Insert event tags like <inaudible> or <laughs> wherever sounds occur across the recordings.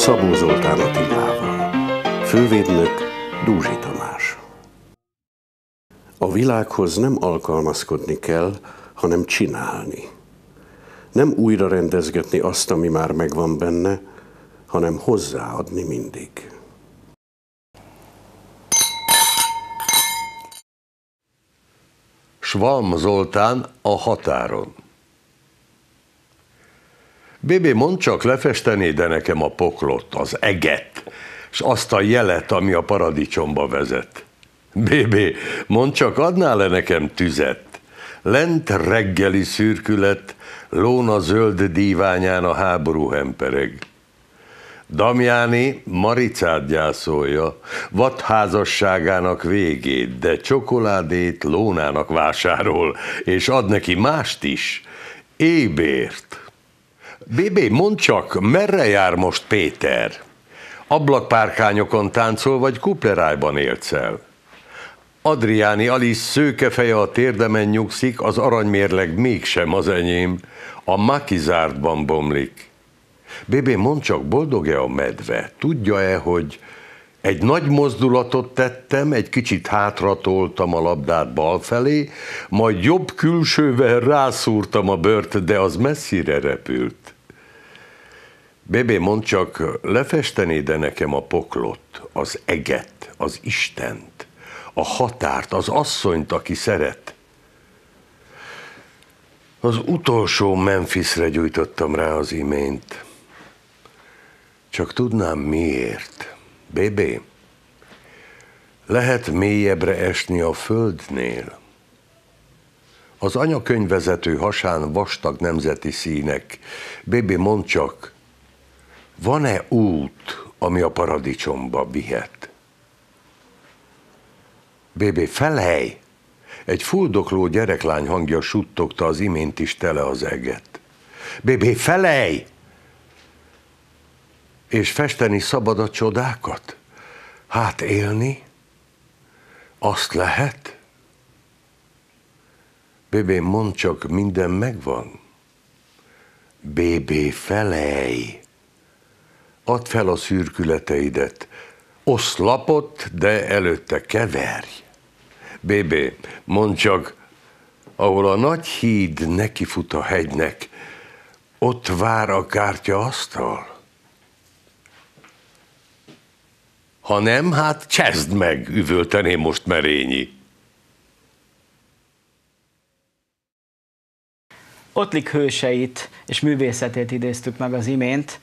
Szabó Zoltán Attilával. Fővédnök Dúzsi Tamás. A világhoz nem alkalmazkodni kell, hanem csinálni. Nem újra rendezgetni azt, ami már megvan benne, hanem hozzáadni mindig. Svalm Zoltán a határon. Bébé, mond csak, lefestené de nekem a poklot, az eget, és azt a jelet, ami a paradicsomba vezet. Bébé, mond csak, adnál le nekem tüzet? Lent reggeli szürkület, lóna zöld díványán a háború hempereg. Damjáni Maricát gyászolja, vadházasságának végét, de csokoládét lónának vásárol, és ad neki mást is, ébért. Bébé, mondd csak, merre jár most Péter? Ablakpárkányokon táncol, vagy kuplerájban élsz el? Adriáni Alice szőkefeje a térdemen nyugszik, az aranymérleg mégsem az enyém, a makizártban bomlik. Bébé, mondd csak, boldog-e a medve? Tudja-e, hogy egy nagy mozdulatot tettem, egy kicsit hátratoltam a labdát bal felé, majd jobb külsővel rászúrtam a bört, de az messzire repült. Bébé, mondd csak, lefestené de nekem a poklot, az eget, az Istent, a határt, az asszonyt, aki szeret. Az utolsó Memphisre gyújtottam rá az imént. Csak tudnám miért. Bébé, lehet mélyebbre esni a földnél. Az anyakönyvezető hasán vastag nemzeti színek. Bébé, mondd csak, van-e út, ami a paradicsomba vihet? Bébé, felej! Egy fuldokló gyereklány hangja suttogta az imént is tele az eget. Bébé, felej! És festeni szabad a csodákat? Hát élni? Azt lehet? Bébé, mondd csak, minden megvan. Bébé, felej! Add fel a szürkületeidet. Oszlapot, de előtte keverj. Bébé, mondd csak, ahol a nagy híd nekifut a hegynek, ott vár a kártya asztal. Ha nem, hát csezd meg, üvölteném most Merényi. Ottlik hőseit és művészetét idéztük meg az imént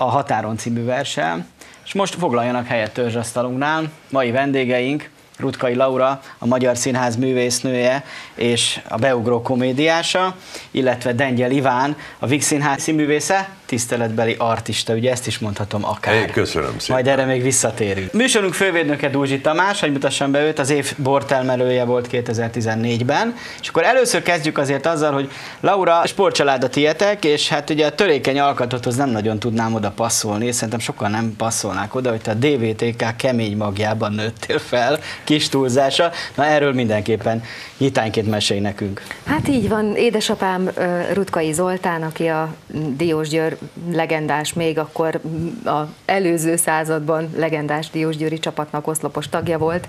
a Határon című versel, és most foglaljanak helyet törzsasztalunknál. Mai vendégeink Rutkai Laura, a Magyar Színház művésznője és a beugró komédiása, illetve Dengyel Iván, a Vix Színház színművésze, tiszteletbeli artista, ugye ezt is mondhatom akár. Én köszönöm szépen. Majd erre még visszatérünk. Műsorunk fővédnöke Dúzsi Tamás, hogy mutassam be őt, az év bortelmelője volt 2014-ben, és akkor először kezdjük azért azzal, hogy Laura sportcsalád a tietek, és hát ugye a törékeny alkatothoz nem nagyon tudnám oda passzolni, szerintem sokan nem passzolnák oda, hogy te a DVTK kemény magjában nőttél fel, kis túlzása. Na erről mindenképpen nyitányként mesélj nekünk. Hát így van, édesapám Rutkai Zoltán, aki a Diós Győr legendás, még akkor a előző században legendás Diós Győri csapatnak oszlopos tagja volt,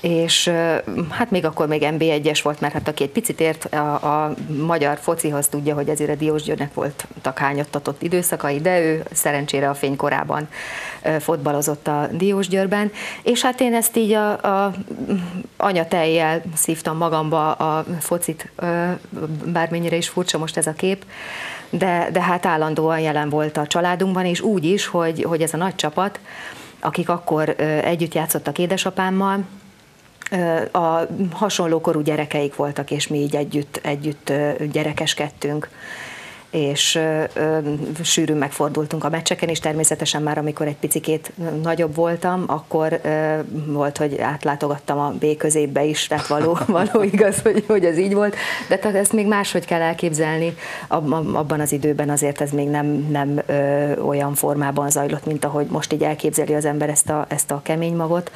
és hát még akkor még NB1-es volt, mert hát aki egy picit ért a, a magyar focihoz tudja, hogy ezért a Diós Győrnek voltak hányattatott időszakai, de ő szerencsére a fénykorában fotbalozott a Diós Győrben, és hát én ezt így a, a anyatejjel szívtam magamba a focit, bármennyire is furcsa most ez a kép, de, de hát állandóan jelen volt a családunkban, és úgy is, hogy, hogy ez a nagy csapat, akik akkor együtt játszottak édesapámmal, a hasonló korú gyerekeik voltak, és mi így együtt, együtt gyerekeskedtünk és ö, ö, sűrűn megfordultunk a meccseken, és természetesen már amikor egy picikét nagyobb voltam, akkor ö, volt, hogy átlátogattam a B középbe is, tehát való, <laughs> való igaz, hogy, hogy ez így volt, de tehát ezt még máshogy kell elképzelni, abban az időben azért ez még nem, nem ö, olyan formában zajlott, mint ahogy most így elképzeli az ember ezt a, ezt a kemény magot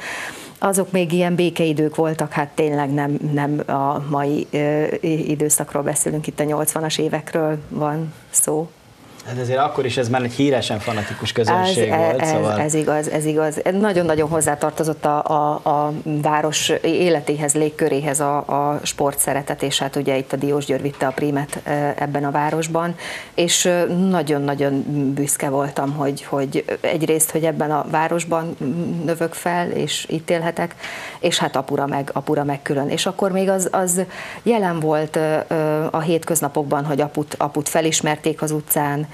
azok még ilyen békeidők voltak, hát tényleg nem, nem a mai időszakról beszélünk, itt a 80-as évekről van szó. Hát ezért akkor is ez már egy híresen fanatikus közönség ez, volt. Ez, szóval... ez igaz, ez igaz. Nagyon-nagyon hozzátartozott a, a, a város életéhez, légköréhez a, a sport szeretet, és hát ugye itt a Diós György vitte a prímet ebben a városban, és nagyon-nagyon büszke voltam, hogy, hogy egyrészt, hogy ebben a városban növök fel, és itt élhetek, és hát apura meg, apura meg külön. És akkor még az, az jelen volt a hétköznapokban, hogy aput, aput felismerték az utcán,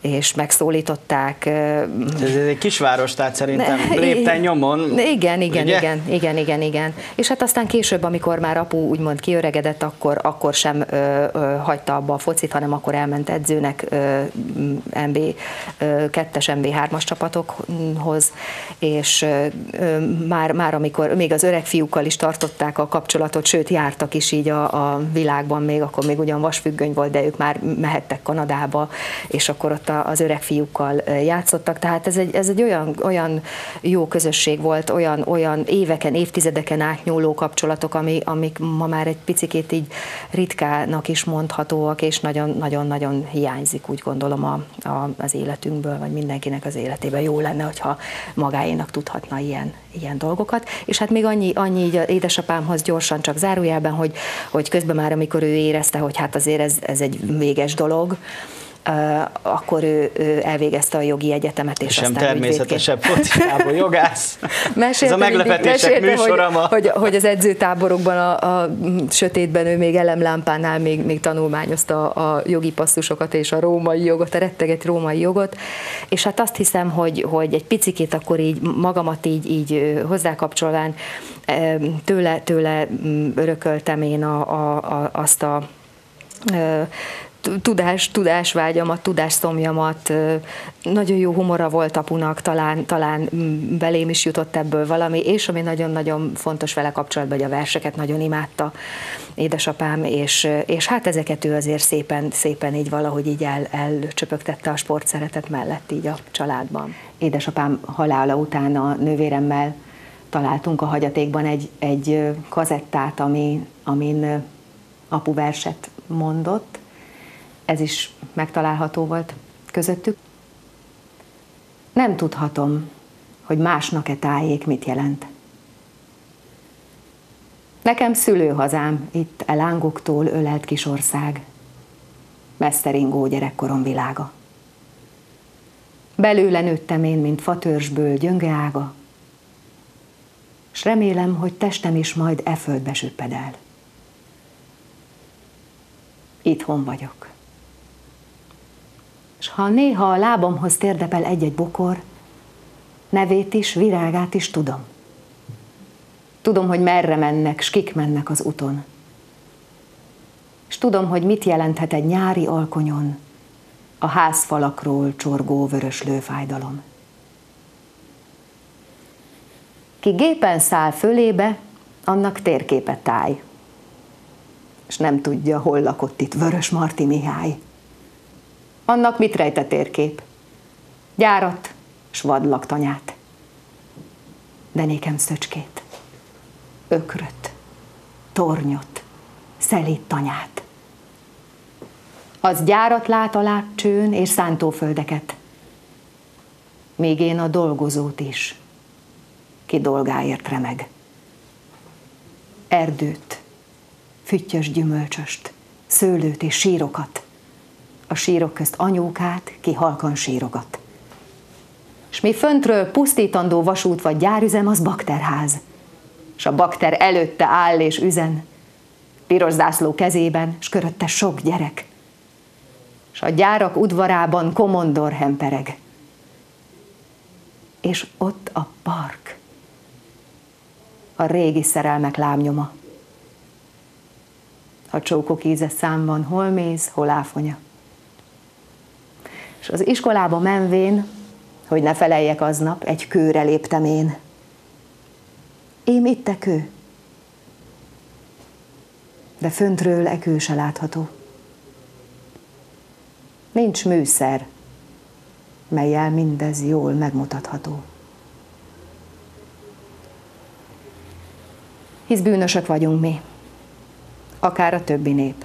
és megszólították. Ez egy kisváros, tehát szerintem lépten nyomon. Igen, igen, ugye? igen, igen, igen, igen. És hát aztán később, amikor már apu úgymond kiöregedett, akkor, akkor sem ö, ö, hagyta abba a focit, hanem akkor elment edzőnek ö, MB 2-es, MB 3-as csapatokhoz, és ö, már, már amikor még az öreg fiúkkal is tartották a kapcsolatot, sőt jártak is így a, a világban még, akkor még ugyan vasfüggöny volt, de ők már mehettek Kanadába, és akkor ott az öreg fiúkkal játszottak, tehát ez egy, ez egy olyan, olyan jó közösség volt, olyan, olyan éveken, évtizedeken átnyúló kapcsolatok, ami, amik ma már egy picikét így ritkának is mondhatóak, és nagyon-nagyon hiányzik, úgy gondolom a, a, az életünkből, vagy mindenkinek az életében jó lenne, hogyha magáénak tudhatna ilyen, ilyen dolgokat. És hát még annyi, annyi így édesapámhoz gyorsan csak zárójelben, hogy, hogy közben már, amikor ő érezte, hogy hát azért ez, ez egy véges dolog, akkor ő, ő elvégezte a jogi egyetemet, és Sem aztán természetesebb fociából jogász. <laughs> Ez a meglepetések műsora hogy, hogy, hogy, az edzőtáborokban a, a sötétben ő még elemlámpánál még, még tanulmányozta a jogi passzusokat és a római jogot, a retteget római jogot, és hát azt hiszem, hogy, hogy egy picikét akkor így magamat így, így hozzákapcsolván tőle, tőle örököltem én a, a, a, azt a tudás, tudásvágyamat, tudásszomjamat, nagyon jó humora volt apunak, talán, talán belém is jutott ebből valami, és ami nagyon-nagyon fontos vele kapcsolatban, hogy a verseket nagyon imádta édesapám, és, és hát ezeket ő azért szépen, szépen így valahogy így el, elcsöpögtette a sportszeretet mellett így a családban. Édesapám halála után a nővéremmel találtunk a hagyatékban egy, egy kazettát, ami, amin apu verset mondott, ez is megtalálható volt közöttük. Nem tudhatom, hogy másnak-e tájék mit jelent. Nekem szülőhazám, itt elángoktól ölelt kis ország, meszteringó gyerekkorom világa. Belőle nőttem én, mint fatörzsből gyönge ága, s remélem, hogy testem is majd e földbe süpped el. Itthon vagyok és ha néha a lábamhoz térdepel egy-egy bokor, nevét is, virágát is tudom. Tudom, hogy merre mennek, s kik mennek az uton. És tudom, hogy mit jelenthet egy nyári alkonyon a házfalakról csorgó vörös lőfájdalom. Ki gépen száll fölébe, annak térképet táj, és nem tudja, hol lakott itt Vörös Marti Mihály. Annak mit rejt a térkép? Gyárat s vadlaktanyát. De nékem szöcskét, ökröt, tornyot, szelít tanyát. Az gyárat lát a lábcsőn és szántóföldeket, még én a dolgozót is, ki dolgáért remeg. Erdőt, füttyös gyümölcsöst, szőlőt és sírokat – a sírok közt anyókát, ki halkan sírogat. És mi föntről pusztítandó vasút vagy gyárüzem, az bakterház. És a bakter előtte áll és üzen, piros zászló kezében, és körötte sok gyerek. És a gyárak udvarában komondor hempereg. És ott a park. A régi szerelmek lámnyoma. A csókok íze számban hol méz, hol áfonya. Az iskolába menvén, hogy ne feleljek aznap, egy kőre léptem én. Én itt a kő. De föntről e kő se látható. Nincs műszer, melyel mindez jól megmutatható. Hisz bűnösök vagyunk mi, akár a többi nép.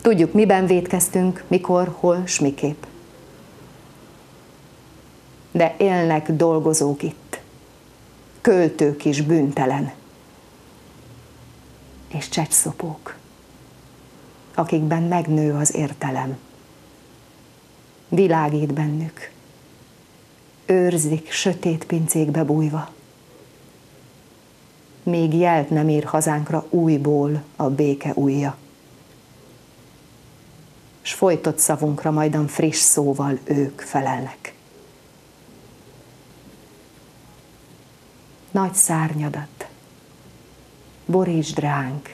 Tudjuk, miben védkeztünk, mikor, hol, s miképp. De élnek dolgozók itt, költők is bűntelen, és csecsszopók, akikben megnő az értelem. Világít bennük, őrzik sötét pincékbe bújva, még jelt nem ír hazánkra újból a béke újja. S folytott szavunkra majdan friss szóval ők felelnek. Nagy szárnyadat, borítsd ránk,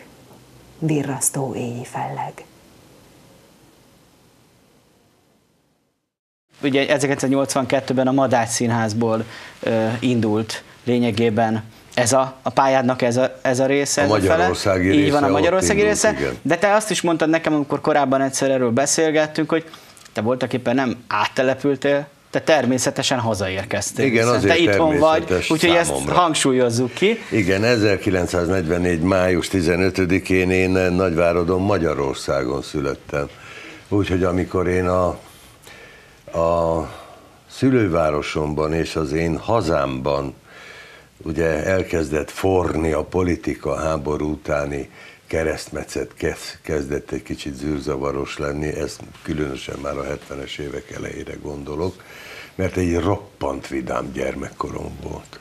virrasztó éji felleg. Ugye 1982-ben a Madács Színházból uh, indult lényegében ez a, a pályádnak ez a, ez a része. A magyarországi fele. része. Így van, a magyarországi indult, része. Igen. De te azt is mondtad nekem, amikor korábban egyszer erről beszélgettünk, hogy te voltak éppen nem áttelepültél, te természetesen hazaérkeztél. Igen, azért Te itthon vagy, úgyhogy ezt számomra. hangsúlyozzuk ki. Igen, 1944. május 15-én én Nagyváradon Magyarországon születtem. Úgyhogy amikor én a, a szülővárosomban és az én hazámban ugye elkezdett forni a politika háború utáni keresztmetszet kez- kezdett egy kicsit zűrzavaros lenni, ez különösen már a 70-es évek elejére gondolok, mert egy roppant vidám gyermekkorom volt.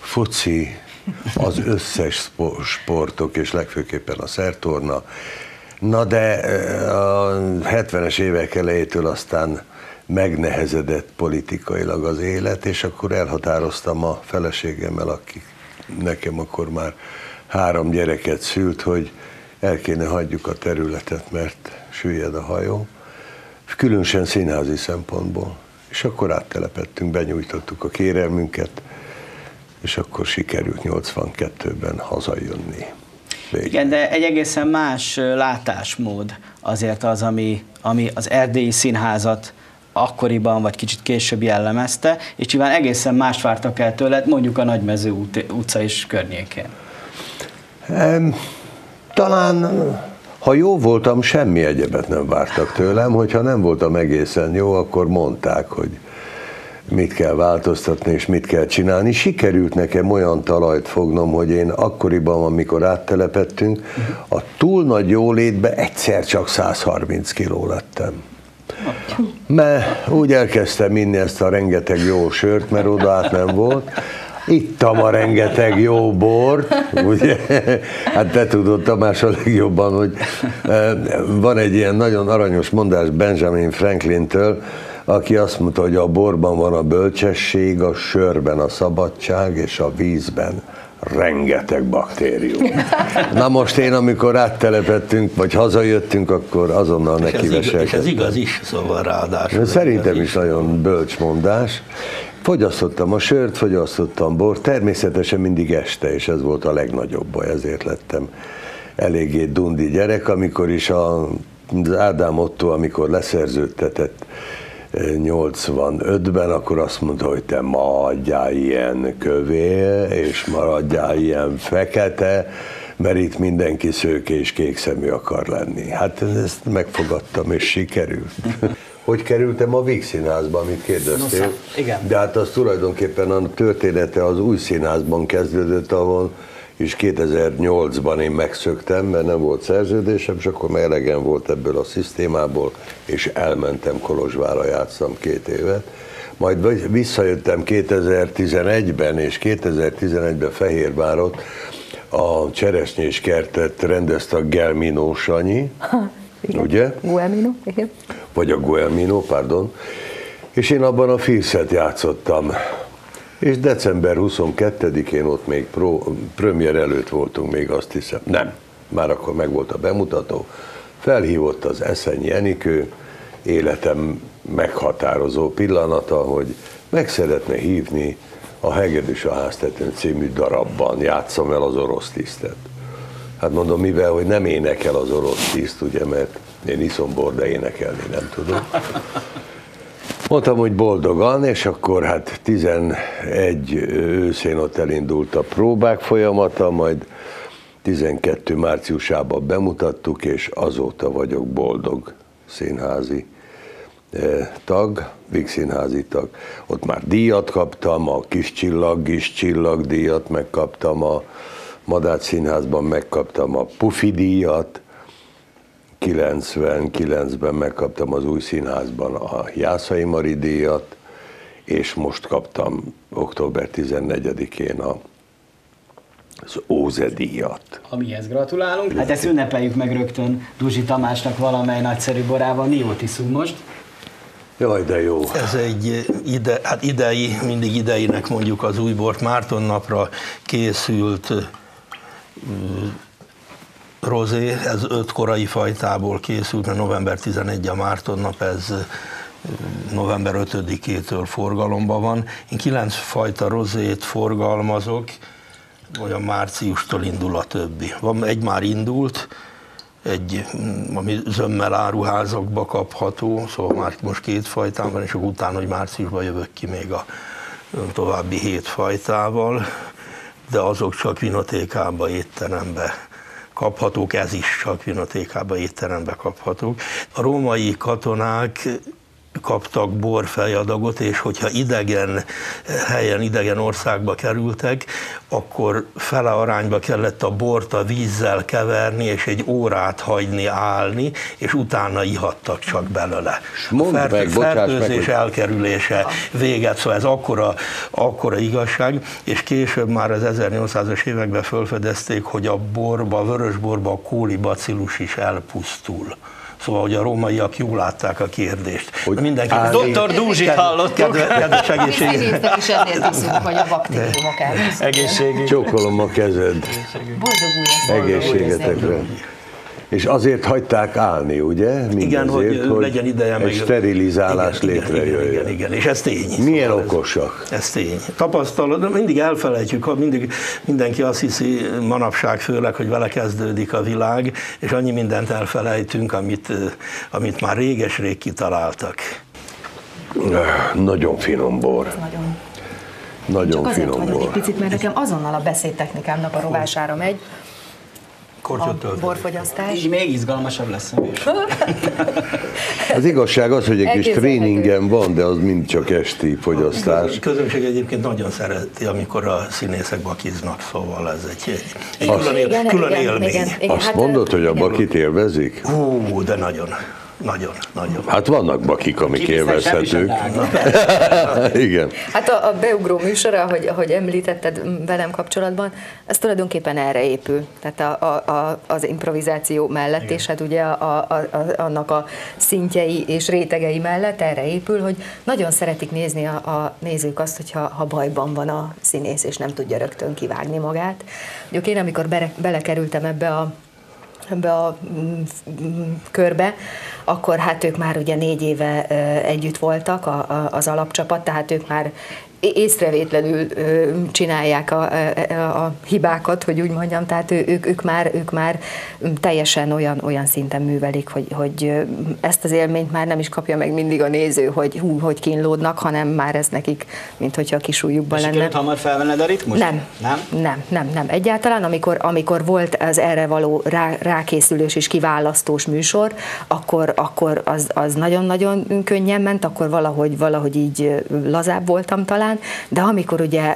Foci, az összes spo- sportok, és legfőképpen a szertorna. Na de eh, a 70-es évek elejétől aztán megnehezedett politikailag az élet, és akkor elhatároztam a feleségemmel, aki nekem akkor már három gyereket szült, hogy el kéne hagyjuk a területet, mert süllyed a hajó, különösen színházi szempontból. És akkor áttelepedtünk, benyújtottuk a kérelmünket, és akkor sikerült 82-ben hazajönni. Végül. Igen, de egy egészen más látásmód azért az, ami, ami az erdélyi színházat akkoriban, vagy kicsit később jellemezte, és nyilván egészen más vártak el tőled, mondjuk a Nagymező utca és környékén. Talán, ha jó voltam, semmi egyebet nem vártak tőlem, hogyha nem voltam egészen jó, akkor mondták, hogy mit kell változtatni és mit kell csinálni. Sikerült nekem olyan talajt fognom, hogy én akkoriban, amikor áttelepedtünk, a túl nagy jólétbe egyszer csak 130 kiló lettem. Mert úgy elkezdtem inni ezt a rengeteg jó sört, mert oda át nem volt. Ittam a rengeteg jó bort, ugye? Hát te tudod Tamás a legjobban, hogy eh, van egy ilyen nagyon aranyos mondás Benjamin Franklintől, aki azt mondta, hogy a borban van a bölcsesség, a sörben a szabadság, és a vízben rengeteg baktérium. Na most én, amikor áttelepedtünk, vagy hazajöttünk, akkor azonnal neki és ez igaz is, szóval ráadásul. Szerintem is nagyon bölcs mondás. Fogyasztottam a sört, fogyasztottam bort, természetesen mindig este, és ez volt a legnagyobb baj, ezért lettem eléggé dundi gyerek, amikor is a, az Ádám Otto, amikor leszerződtetett eh, 85-ben, akkor azt mondta, hogy te maradjál ilyen kövér, és maradjál ilyen fekete, mert itt mindenki szőke és kék szemű akar lenni. Hát ezt megfogadtam, és sikerült. <laughs> Hogy kerültem a Víg Színházba, amit kérdeztél? Nosza, igen. De hát az tulajdonképpen a története az új színházban kezdődött, ahol és 2008-ban én megszöktem, mert nem volt szerződésem, és akkor már elegem volt ebből a szisztémából, és elmentem Kolozsvárra, játszam két évet. Majd visszajöttem 2011-ben, és 2011-ben Fehérvárot, a Cseresnyés kertet rendezte a Gelminó Sanyi, <laughs> ugye? Guelmino, igen. vagy a Guelmino, pardon, és én abban a Filszet játszottam. És december 22-én ott még pro, premier előtt voltunk még azt hiszem. Nem, már akkor meg volt a bemutató. Felhívott az Eszenyi Enikő, életem meghatározó pillanata, hogy meg szeretne hívni a Hegedűs a háztetőn című darabban, játszom el az orosz tisztet. Hát mondom, mivel, hogy nem énekel az orosz tiszt, ugye, mert én iszom bor, de énekelni nem tudok. Mondtam, hogy boldogan, és akkor hát 11 őszén ott elindult a próbák folyamata, majd 12 márciusában bemutattuk, és azóta vagyok boldog színházi tag, Víg Színházi tag. Ott már díjat kaptam, a Kis Csillag, Kis Csillag díjat megkaptam, a Madács Színházban megkaptam a Pufi díjat, 99-ben megkaptam az új színházban a Jászai Mari díjat, és most kaptam október 14-én a az Óze díjat. Amihez gratulálunk. Hát ezt ünnepeljük meg rögtön Duzsi Tamásnak valamely nagyszerű borával. Mi jót iszunk most? Jaj, de jó. Ez egy ide, hát idei, mindig ideinek mondjuk az újbort Márton napra készült rozé, ez öt korai fajtából készült, mert november 11 a Márton nap, ez november 5-től forgalomban van. Én kilenc fajta rozét forgalmazok, olyan márciustól indul a többi. Van egy már indult, egy, ami zömmel áruházakba kapható, szóval már most két fajtán van, és utána, hogy márciusban jövök ki még a további hét fajtával, de azok csak vinotékába, étterembe kaphatók, ez is csak vinotékába, étterembe kaphatók. A római katonák kaptak borfejadagot, és hogyha idegen helyen, idegen országba kerültek, akkor fele arányba kellett a bort a vízzel keverni, és egy órát hagyni állni, és utána ihattak csak belőle. Mondd Fert, meg, fertőzés meg, hogy... elkerülése véget, szóval ez akkora, akkora igazság, és később már az 1800-as években felfedezték, hogy a borba, a vörösborba a kólibacillus is elpusztul. Szóval, hogy a rómaiak jól látták a kérdést. Hogy Mindenki... Dr. Dúzsit hallottuk. Kedve, kedves egészségügyek. is ennél tisztunk, hogy a baktériumok. Egészségügy. Csókolom a kezed. Boldog új Egészségetekre. És azért hagyták állni, ugye? Mindezért, Igen, hogy, legyen ideje egy meg. sterilizálás igen, igen, létrejöjjön. Igen, igen, igen, és ez tény. Milyen Szóval ez- okosak? Ez tény. Tapasztalat, de mindig elfelejtjük, ha mindig mindenki azt hiszi manapság főleg, hogy vele kezdődik a világ, és annyi mindent elfelejtünk, amit, eh, amit már réges-rég kitaláltak. Nagyon finom bor. Nagyon. Nagyon Csak azért finom vagyok egy picit, mert nekem azonnal a beszédtechnikámnak a rovására megy Kortyot borfogyasztás. Így még izgalmasabb lesz a műsor. <laughs> Az igazság az, hogy egy kis tréningen van, de az mind csak esti fogyasztás. A közönség egyébként nagyon szereti, amikor a színészek bakiznak, szóval ez egy, egy, egy Azt- külön, él, Igen, külön igen, élmény. igen, igen, Azt hát, mondod, hogy a igen. bakit élvezik? Hú, de nagyon, nagyon, nagyon. Hát vannak bakik, amik élvezhetők. <laughs> Igen. Hát a, a beugró műsora, ahogy, ahogy említetted velem kapcsolatban, ez tulajdonképpen erre épül. Tehát a, a, a, az improvizáció mellett, Igen. és hát ugye a, a, a, annak a szintjei és rétegei mellett erre épül, hogy nagyon szeretik nézni a, a nézők azt, hogyha ha bajban van a színész, és nem tudja rögtön kivágni magát. Ugye én, amikor bele, belekerültem ebbe a ebbe a mm, mm, körbe, akkor hát ők már ugye négy éve együtt voltak, a, az alapcsapat, tehát ők már észrevétlenül csinálják a, a, a hibákat, hogy úgy mondjam, tehát ő, ők, ők, már, ők már teljesen olyan, olyan szinten művelik, hogy, hogy ezt az élményt már nem is kapja meg mindig a néző, hogy hú, hogy kínlódnak, hanem már ez nekik, mint hogyha a kis ujjukban lenne. Sikerült hamar felvenned a ritmus? Nem, Nem? nem, nem, nem. Egyáltalán, amikor, amikor volt az erre való rá, rákészülős és kiválasztós műsor, akkor, akkor az, az nagyon-nagyon könnyen ment, akkor valahogy, valahogy így lazább voltam talán, de amikor ugye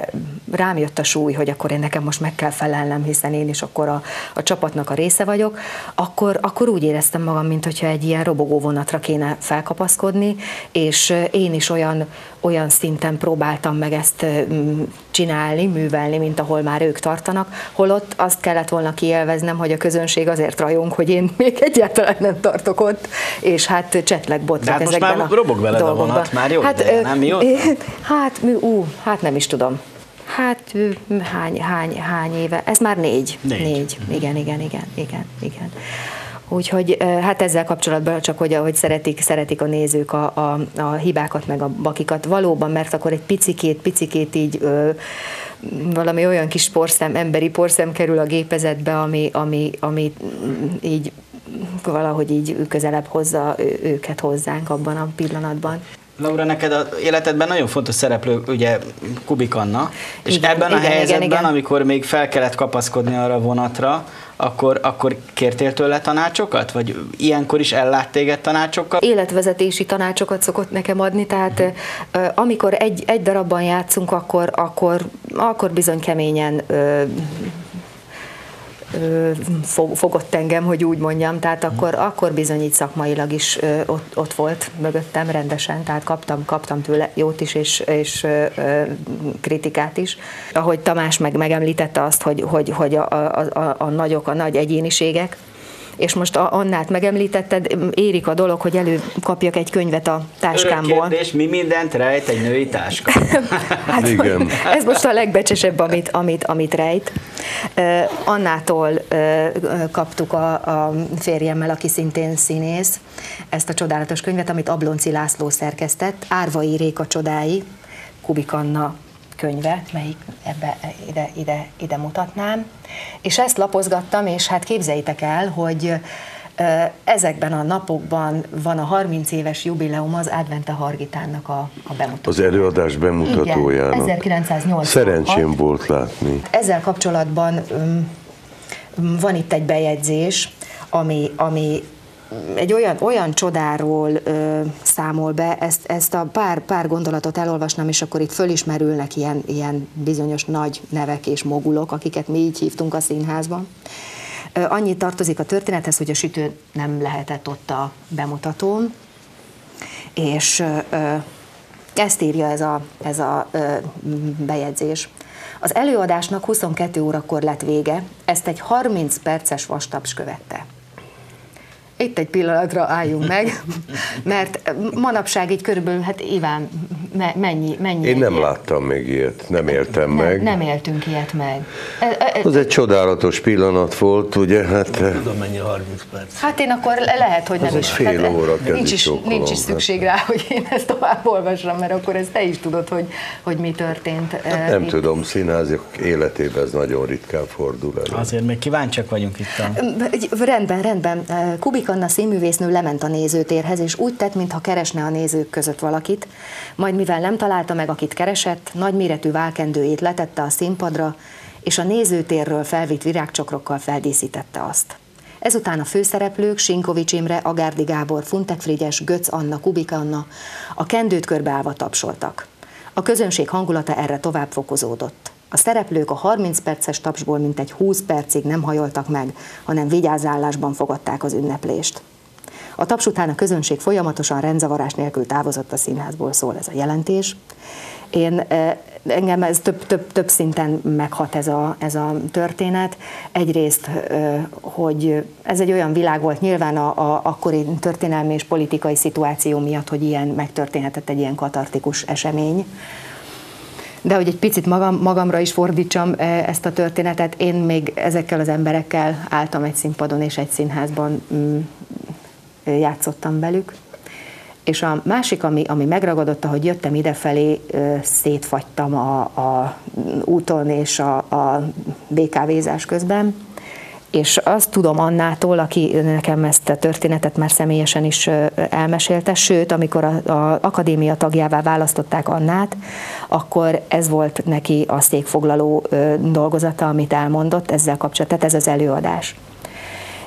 rám jött a súly, hogy akkor én nekem most meg kell felelnem, hiszen én is akkor a, a csapatnak a része vagyok, akkor, akkor úgy éreztem magam, mint hogyha egy ilyen robogó vonatra kéne felkapaszkodni, és én is olyan, olyan szinten próbáltam meg ezt csinálni, művelni, mint ahol már ők tartanak, holott azt kellett volna kielveznem, hogy a közönség azért rajong, hogy én <laughs> még egyáltalán nem tartok ott, és hát csetleg botlak hát most ezekben már a robog veled a dolgokban. vonat, már jó hát, ideje, nem? Mióta? Hát, ú, hát nem is tudom. Hát hány, hány, hány éve? Ez már négy. Négy. négy. Igen, igen, igen, igen, igen. Úgyhogy hát ezzel kapcsolatban csak, hogy ahogy szeretik, szeretik a nézők a, a, a hibákat, meg a bakikat valóban, mert akkor egy picikét, picikét így ö, valami olyan kis porszem, emberi porszem kerül a gépezetbe, ami, ami, ami így valahogy így közelebb hozza őket hozzánk abban a pillanatban. Laura, neked az életedben nagyon fontos szereplő, ugye Kubik Anna, és Igen, ebben a igen, igen, helyzetben, igen. amikor még fel kellett kapaszkodni arra a vonatra, akkor, akkor kértél tőle tanácsokat? Vagy ilyenkor is ellát téged tanácsokkal? életvezetési tanácsokat szokott nekem adni, tehát ö, amikor egy, egy darabban játszunk, akkor, akkor, akkor bizony keményen fog, fogott engem, hogy úgy mondjam, tehát akkor, akkor bizony így szakmailag is ott, ott volt mögöttem rendesen, tehát kaptam, kaptam tőle jót is és, és kritikát is. Ahogy Tamás meg megemlítette azt, hogy, hogy, hogy a, a, a, a nagyok, a nagy egyéniségek, és most a Annát megemlítetted, érik a dolog, hogy előkapjak egy könyvet a táskámból. kérdés, mi mindent rejt egy női táska? <laughs> Hát, Igen. Ez most a legbecsesebb, amit, amit, amit rejt. Annától kaptuk a, a férjemmel, aki szintén színész, ezt a csodálatos könyvet, amit Ablonci László szerkesztett, Árvai Réka csodái, Kubik Anna könyve, melyik ebbe, ide, ide, ide mutatnám. És ezt lapozgattam, és hát képzeljétek el, hogy ezekben a napokban van a 30 éves jubileum az Advente Hargitánnak a, a bemutató. Az előadás bemutatójának. Igen, 1986. Szerencsém volt látni. Ezzel kapcsolatban um, van itt egy bejegyzés, ami, ami egy olyan, olyan csodáról ö, számol be, ezt, ezt a pár, pár gondolatot elolvasnám, és akkor itt fölismerülnek ilyen, ilyen bizonyos nagy nevek és mogulok, akiket mi így hívtunk a színházban. Ö, Annyit tartozik a történethez, hogy a sütő nem lehetett ott a bemutatón, és ö, ezt írja ez a, ez a ö, bejegyzés. Az előadásnak 22 órakor lett vége, ezt egy 30 perces vastaps követte. Itt egy pillanatra álljunk meg, <laughs> mert manapság így körülbelül, hát Iván, me- mennyi, mennyi? Én nem ilyen? láttam még ilyet, nem éltem nem, meg. Nem éltünk ilyet meg. E- e- e- Az egy csodálatos pillanat volt, ugye, hát Tudom, mennyi 30 perc. Hát én akkor le- lehet, hogy nem Az is. fél hát, óra nincs, is, csókolom, nincs is hát. szükség rá, hogy én ezt tovább olvassam, mert akkor ezt te is tudod, hogy, hogy mi történt. eh, nem itt. tudom, színházak életében ez nagyon ritkán fordul elő. Azért még kíváncsiak vagyunk itt. A... Rendben, rendben. Kubik Anna színművésznő lement a nézőtérhez, és úgy tett, mintha keresne a nézők között valakit, majd mivel nem találta meg, akit keresett, nagyméretű válkendőjét letette a színpadra, és a nézőtérről felvitt virágcsokrokkal feldíszítette azt. Ezután a főszereplők Sinkovics Imre, Agárdi Gábor, Funtek Frigyes, Götz Anna, Kubik Anna a kendőt körbeállva tapsoltak. A közönség hangulata erre tovább fokozódott. A szereplők a 30 perces tapsból mintegy 20 percig nem hajoltak meg, hanem vigyázállásban fogadták az ünneplést. A taps után a közönség folyamatosan rendzavarás nélkül távozott a színházból, szól ez a jelentés. Én, eh, engem ez több, több, több szinten meghat ez a, ez a történet. Egyrészt, eh, hogy ez egy olyan világ volt nyilván a, a akkori történelmi és politikai szituáció miatt, hogy ilyen megtörténhetett egy ilyen katartikus esemény. De hogy egy picit magam, magamra is fordítsam eh, ezt a történetet, én még ezekkel az emberekkel álltam egy színpadon és egy színházban mm, játszottam velük. És a másik, ami, ami megragadott, hogy jöttem idefelé, szétfagytam a, a úton és a, a BKV-zás közben, és azt tudom Annától, aki nekem ezt a történetet már személyesen is elmesélte, sőt, amikor az akadémia tagjává választották Annát, akkor ez volt neki a székfoglaló dolgozata, amit elmondott ezzel kapcsolatban, ez az előadás.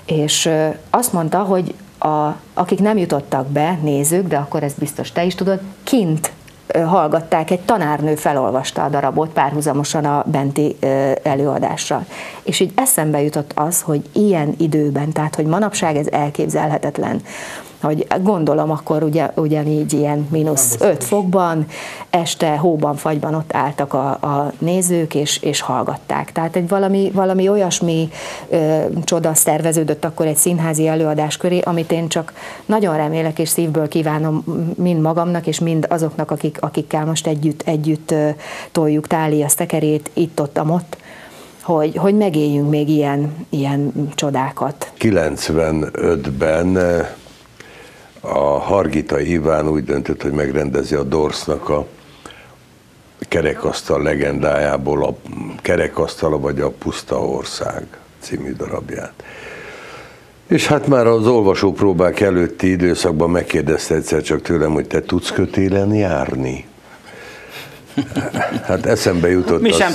És azt mondta, hogy a, akik nem jutottak be, nézők, de akkor ezt biztos te is tudod, kint hallgatták, egy tanárnő felolvasta a darabot párhuzamosan a benti előadással. És így eszembe jutott az, hogy ilyen időben, tehát hogy manapság ez elképzelhetetlen, hogy gondolom akkor ugye, ugyanígy ilyen mínusz 5 fokban, este hóban, fagyban ott álltak a, a nézők, és, és hallgatták. Tehát egy valami, valami olyasmi ö, csoda szerveződött akkor egy színházi előadás köré, amit én csak nagyon remélek, és szívből kívánom mind magamnak, és mind azoknak, akik, akikkel most együtt, együtt ö, toljuk táli a szekerét, itt-ott, ott, hogy, hogy megéljünk még ilyen, ilyen csodákat. 95-ben eh, a Hargita Iván úgy döntött, hogy megrendezi a Dorsznak a kerekasztal legendájából a kerekasztala vagy a Puszta Ország című darabját. És hát már az olvasópróbák előtti időszakban megkérdezte egyszer csak tőlem, hogy te tudsz kötélen járni? <laughs> Hát eszembe jutott Mi sem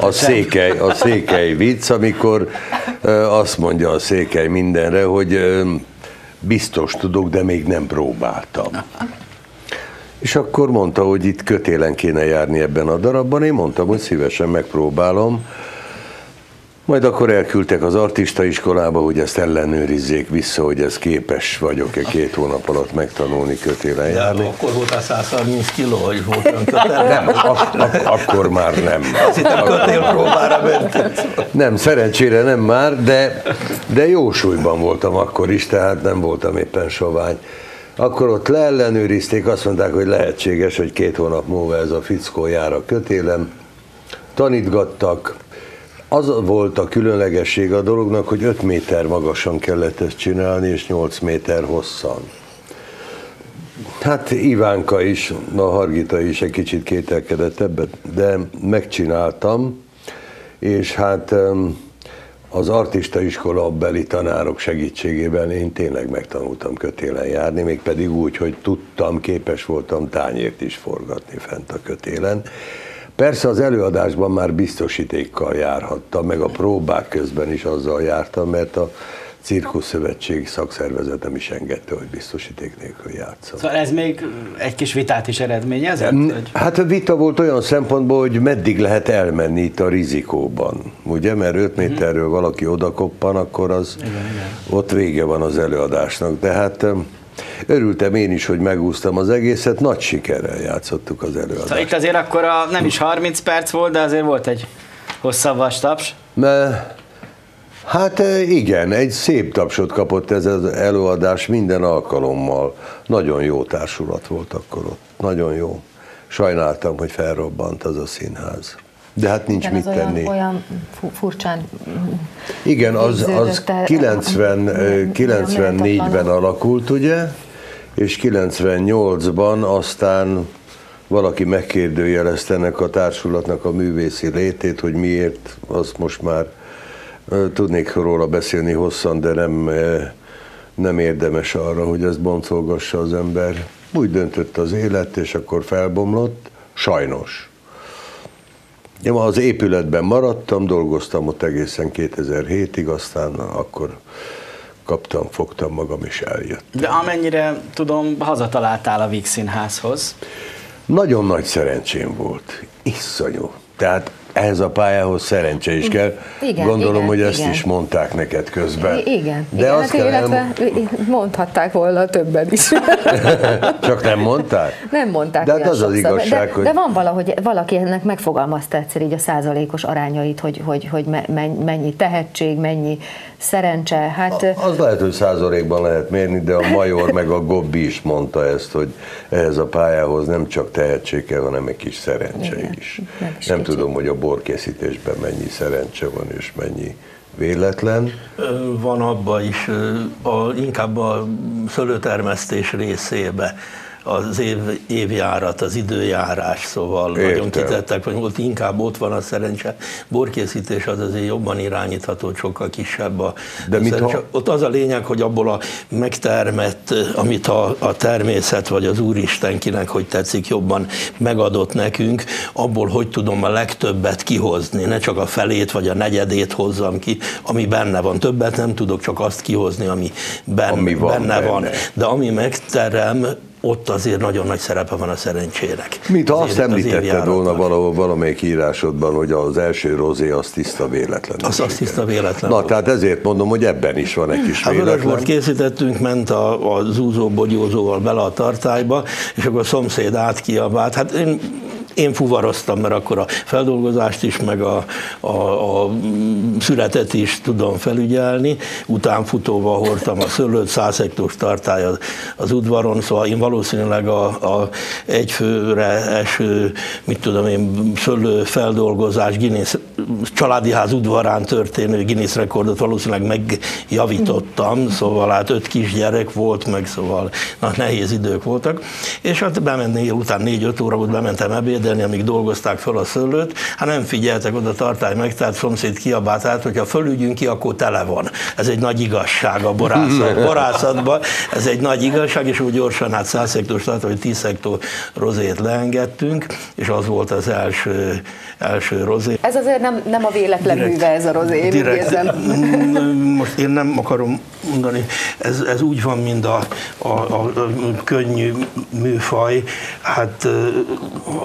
a, a, székely, a székely vicc, amikor azt mondja a székely mindenre, hogy biztos tudok, de még nem próbáltam. És akkor mondta, hogy itt kötélen kéne járni ebben a darabban. Én mondtam, hogy szívesen megpróbálom. Majd akkor elküldtek az artista iskolába, hogy ezt ellenőrizzék vissza, hogy ez képes vagyok-e két hónap alatt megtanulni kötélen járni. De akkor voltál 130 kiló, hogy voltam kötélen. Nem, ak- ak- akkor már nem. Azt hittem kötél próbára mentél. Nem, szerencsére nem már, de, de jó súlyban voltam akkor is, tehát nem voltam éppen sovány. Akkor ott leellenőrizték, azt mondták, hogy lehetséges, hogy két hónap múlva ez a fickó jár a kötélem. Tanítgattak, az volt a különlegesség a dolognak, hogy 5 méter magasan kellett ezt csinálni, és 8 méter hosszan. Hát Ivánka is, a Hargita is egy kicsit kételkedett ebben, de megcsináltam, és hát az artista iskola beli tanárok segítségével én tényleg megtanultam kötélen járni, mégpedig úgy, hogy tudtam, képes voltam tányért is forgatni fent a kötélen. Persze az előadásban már biztosítékkal járhattam, meg a próbák közben is azzal jártam, mert a Cirkuszszövetség szakszervezetem is engedte, hogy biztosíték nélkül játszom. Szóval ez még egy kis vitát is eredményezett? Hogy... Hát a vita volt olyan szempontból, hogy meddig lehet elmenni itt a rizikóban, ugye? Mert 5 Mhm. méterről valaki odakoppan, akkor az igen, igen. ott vége van az előadásnak. De hát Örültem én is, hogy megúsztam az egészet, nagy sikerrel játszottuk az előadást. Szóval itt azért akkor a, nem is 30 perc volt, de azért volt egy hosszabb vastaps. Mert Hát igen, egy szép tapsot kapott ez az előadás minden alkalommal. Nagyon jó társulat volt akkor ott, nagyon jó. Sajnáltam, hogy felrobbant az a színház. De hát nincs Igen, mit az tenni. Olyan, olyan furcsán Igen, az, az 90, 94-ben alakult, ugye? És 98-ban aztán valaki megkérdőjelezte ennek a társulatnak a művészi létét, hogy miért, azt most már tudnék róla beszélni hosszan, de nem, nem érdemes arra, hogy ezt boncolgassa az ember. Úgy döntött az élet, és akkor felbomlott, sajnos. Én az épületben maradtam, dolgoztam ott egészen 2007-ig, aztán akkor kaptam, fogtam magam, és eljöttem. De amennyire tudom, hazataláltál a Víg Színházhoz. Nagyon nagy szerencsém volt. Iszonyú. Tehát ehhez a pályához szerencse is kell. Igen, Gondolom, igen, hogy ezt igen. is mondták neked közben. I- igen, De igen azt hát kell illetve elmo- mondhatták volna többen is. <laughs> Csak nem mondták? Nem mondták De hát az az igazság, de, hogy- de van valahogy, valaki ennek megfogalmazta egyszer így a százalékos arányait, hogy, hogy, hogy me- men- mennyi tehetség, mennyi szerencse. Hát Az lehet, hogy százalékban lehet mérni, de a Major meg a Gobbi is mondta ezt, hogy ehhez a pályához nem csak tehetség kell, hanem egy kis szerencse Igen, is. is Nem kicsit. tudom, hogy a borkészítésben mennyi szerencse van és mennyi véletlen. Van abba is, a, inkább a szőlőtermesztés részébe az év, évjárat, az időjárás, szóval Értem. nagyon kitettek, vagy volt inkább ott van a szerencse. Borkészítés az azért jobban irányítható, sokkal kisebb a De mit ha- Ott az a lényeg, hogy abból a megtermett, amit a, a természet vagy az Úristen kinek, hogy tetszik, jobban megadott nekünk, abból hogy tudom a legtöbbet kihozni, ne csak a felét vagy a negyedét hozzam ki, ami benne van. Többet nem tudok csak azt kihozni, ami, ben, Ami van benne, benne. van. De ami megterem, ott azért nagyon nagy szerepe van a szerencsének. Mint ha Az azt említetted volna valahol valamelyik írásodban, hogy az első rozé az tiszta véletlen. Az, az tiszta véletlen Na, volt. tehát ezért mondom, hogy ebben is van egy kis Hát véletlen. vörösbort készítettünk, ment a, a zúzó bogyózóval bele a tartályba, és akkor a szomszéd átkiabált. Hát én, én fuvaroztam, mert akkor a feldolgozást is, meg a, a, a születet is tudom felügyelni. Utánfutóval hordtam a szőlőt, 100 hektós tartály az, az udvaron, szóval én valószínűleg a, a egyfőre eső, mit tudom én, szőlő feldolgozás Guinness, családi ház udvarán történő Guinness rekordot valószínűleg megjavítottam, szóval hát öt kisgyerek volt, meg szóval na, nehéz idők voltak, és hát bemenni után négy-öt óra volt, bementem ebédelni, ebédelni, amíg dolgozták fel a szőlőt, hát nem figyeltek oda, tartály meg, tehát szomszéd kiabált át, hogyha fölügyünk ki, akkor tele van. Ez egy nagy igazság a borászat, <laughs> borászatban, ez egy nagy igazság, és úgy gyorsan hát 100 hektós tart, hogy 10 hektó rozét leengedtünk, és az volt az első, első rozé. Ez azért nem, nem a véletlen direkt, műve ez a rozé, én direkt, érzem. Most én nem akarom mondani, ez, ez úgy van, mint a, a, a könnyű műfaj, hát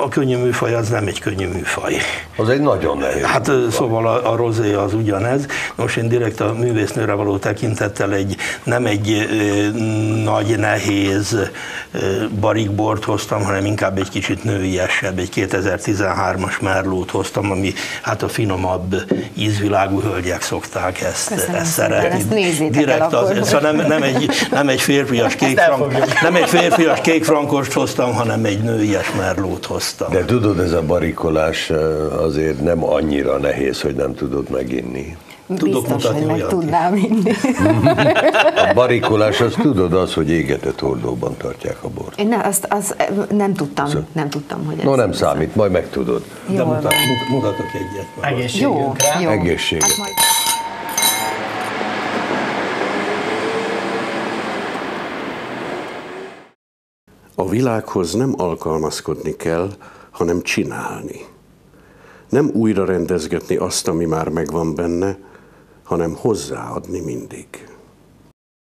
a könnyű műfaj az nem egy könnyű műfaj. Az egy nagyon nehéz. Hát műfaj. szóval a, a rozé az ugyanez. Most én direkt a művésznőre való tekintettel egy, nem egy e, nagy, nehéz e, barikbort hoztam, hanem inkább egy kicsit nőiesebb, egy 2013-as merlót hoztam, ami hát a finomabb ízvilágú hölgyek szokták ezt, Köszönöm ezt szeretni. Ezt nézzétek Direkt el az, akkor. szóval nem, nem, egy, nem egy férfias kék frank, nem egy férfias kékfrankost hoztam, hanem egy nőies merlót hoztam. De tudod, ez a barikolás azért nem annyira nehéz, hogy nem tudod meginni. Tudok Biztos, hogy meg tudnám inni. A barikolás, azt tudod az, hogy égetett hordóban tartják a bort. Én ne, azt, azt nem tudtam, szóval. nem tudtam, hogy ez. No nem számít, majd megtudod. De mutat, mutatok egyet. Egészségünkre. Jó, jó. Egészséget. Hát majd... A világhoz nem alkalmazkodni kell, hanem csinálni. Nem újra rendezgetni azt, ami már megvan benne, hanem hozzáadni mindig.